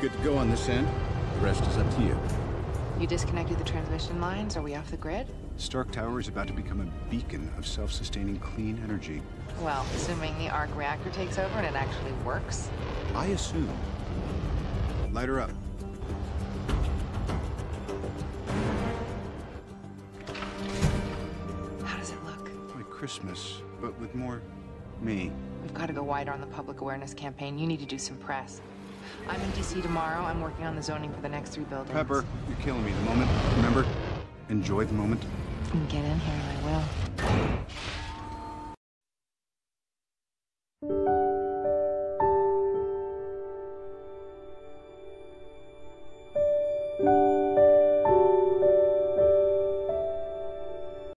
Good to go on this end. The rest is up to you. You disconnected the transmission lines? Are we off the grid? Stark Tower is about to become a beacon of self-sustaining clean energy. Well, assuming the arc reactor takes over and it actually works. I assume. Light her up. How does it look? Like Christmas, but with more me. We've got to go wider on the public awareness campaign. You need to do some press. I'm in DC tomorrow. I'm working on the zoning for the next three buildings. Pepper, you're killing me. The moment, remember? Enjoy the moment. Get in here I will.